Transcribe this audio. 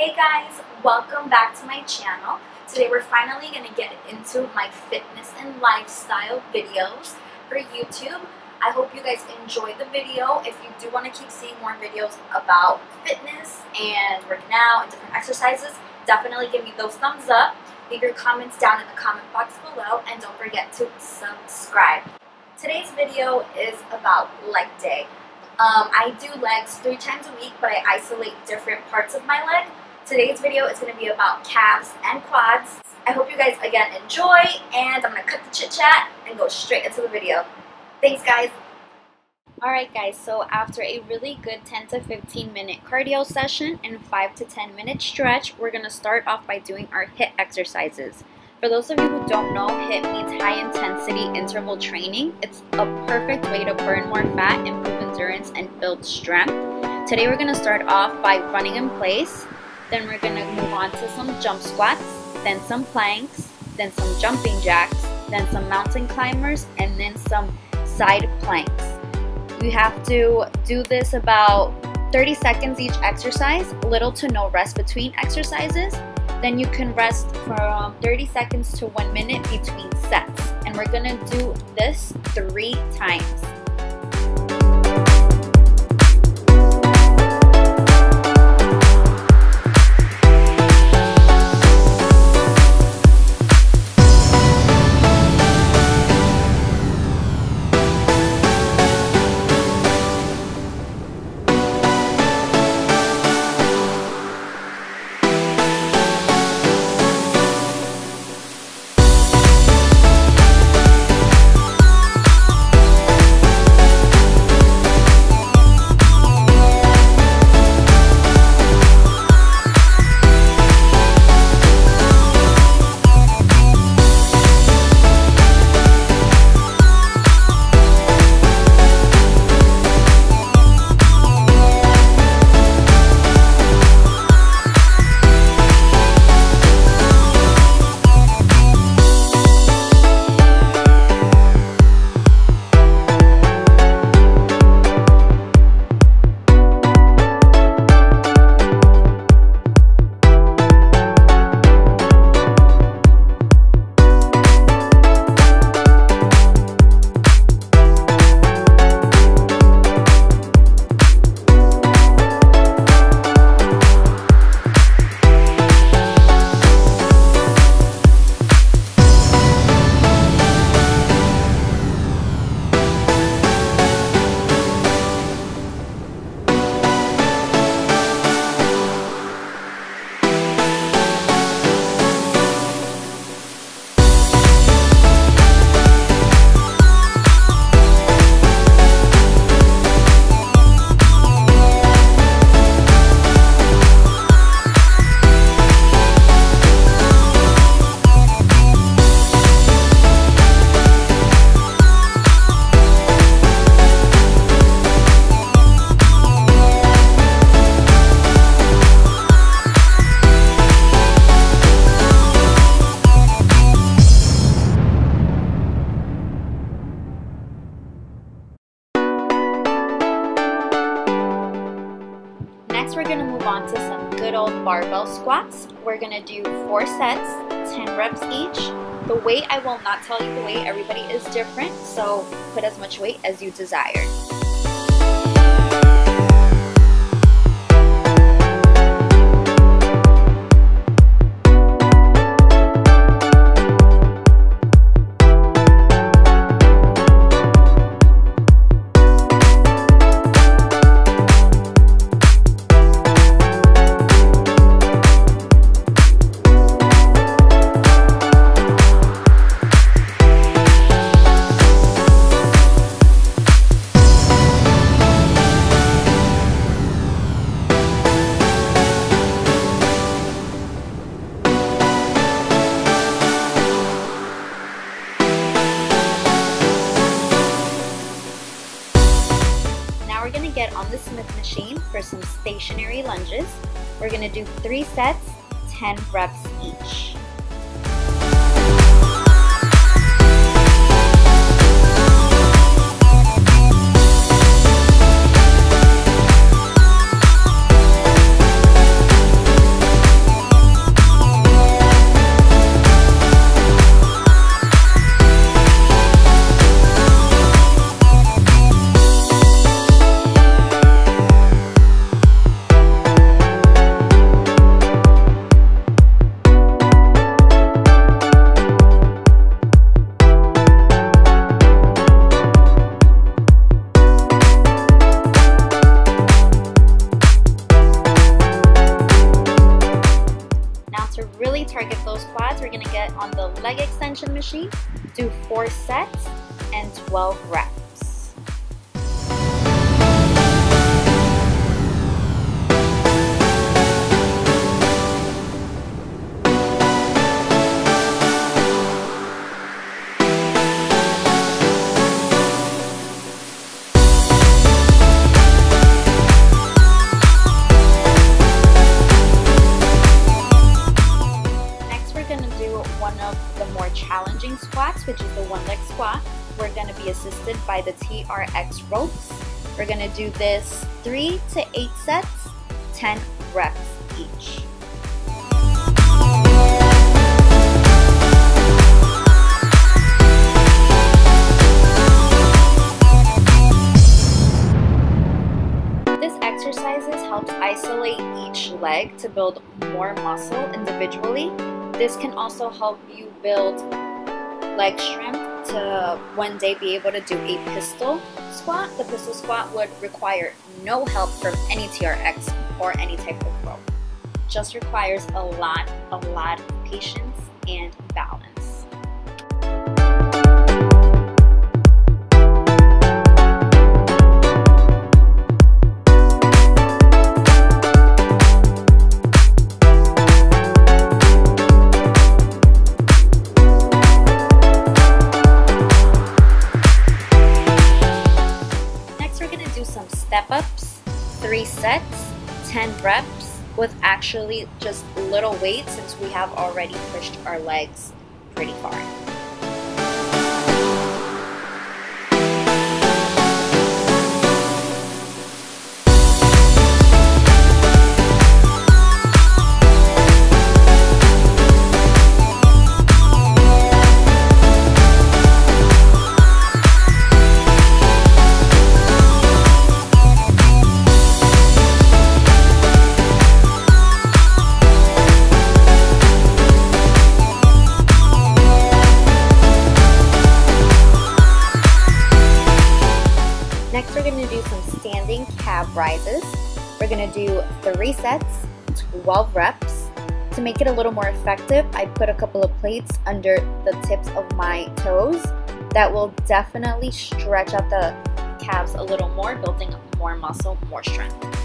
Hey guys, welcome back to my channel. Today we're finally going to get into my fitness and lifestyle videos for YouTube. I hope you guys enjoyed the video. If you do want to keep seeing more videos about fitness and working out and different exercises, definitely give me those thumbs up. Leave your comments down in the comment box below and don't forget to subscribe. Today's video is about leg day. Um, I do legs three times a week, but I isolate different parts of my leg. Today's video is going to be about calves and quads. I hope you guys, again, enjoy, and I'm going to cut the chit-chat and go straight into the video. Thanks, guys. Alright guys, so after a really good 10 to 15 minute cardio session and 5 to 10 minute stretch, we're going to start off by doing our HIIT exercises. For those of you who don't know, HIIT means high intensity interval training. It's a perfect way to burn more fat, improve endurance, and build strength. Today we're going to start off by running in place, then we're to move on to some jump squats, then some planks, then some jumping jacks, then some mountain climbers, and then some side planks. You have to do this about 30 seconds each exercise, little to no rest between exercises. Then you can rest from 30 seconds to one minute between sets. And we're gonna do this three times. Next, we're gonna move on to some good old barbell squats. We're gonna do four sets, 10 reps each. The weight, I will not tell you the weight, everybody is different, so put as much weight as you desire. For some stationary lunges. We're gonna do three sets, 10 reps each. Really target those quads, we're gonna get on the leg extension machine, do four sets and 12 reps. Challenging squats, which is the one leg squat. We're gonna be assisted by the TRX ropes. We're gonna do this three to eight sets, 10 reps each. This exercises helps isolate each leg to build more muscle individually. This can also help you build leg strength to one day be able to do a pistol squat. The pistol squat would require no help from any TRX or any type of rope. Just requires a lot, a lot of patience and balance. Step-ups, three sets, 10 reps with actually just little weight since we have already pushed our legs pretty far. Calf rises. We're gonna do three sets, 12 reps. To make it a little more effective, I put a couple of plates under the tips of my toes. That will definitely stretch out the calves a little more, building more muscle, more strength.